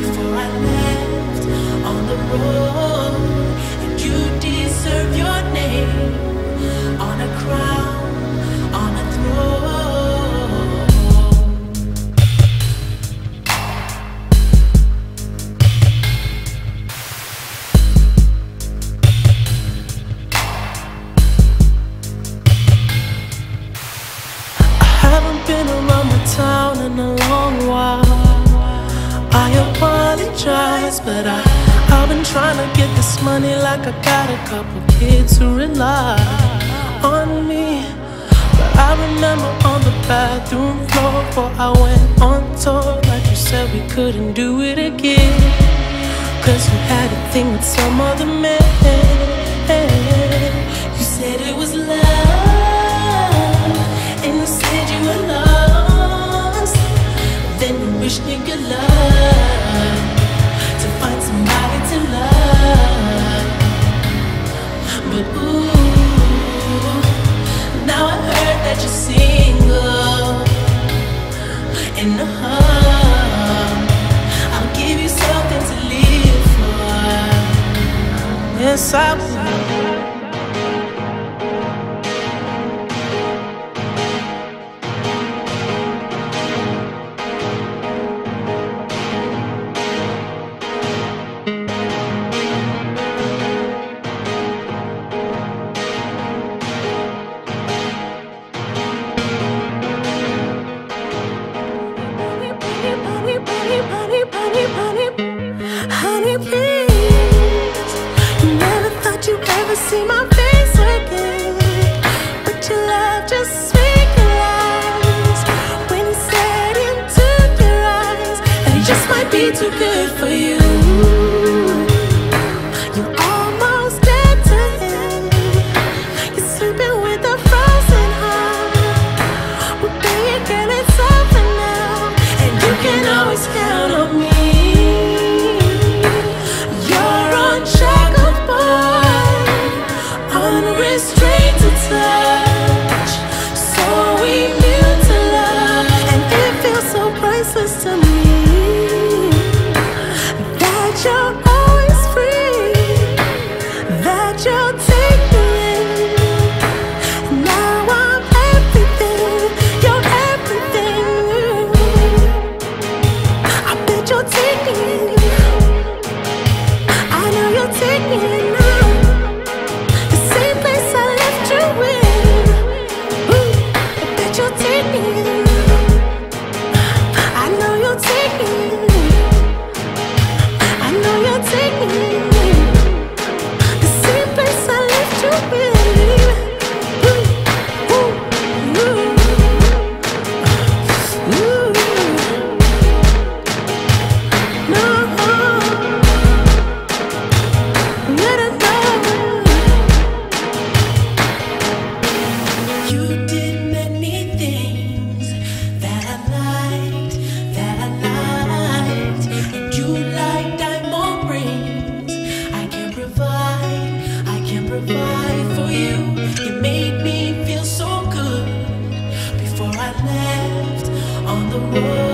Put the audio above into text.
before I left on the road, and you deserve. Apologize, but I, I've been trying to get this money like I got a couple kids who rely on me. But I remember on the bathroom floor before I went on tour, like you said we couldn't do it again. Cause you had a thing with some other man. And I'll give you something to live for. Yes, I will. Honey, please. You never thought you'd ever see my face again. But your love just when into your eyes he just might be too good for you. the world.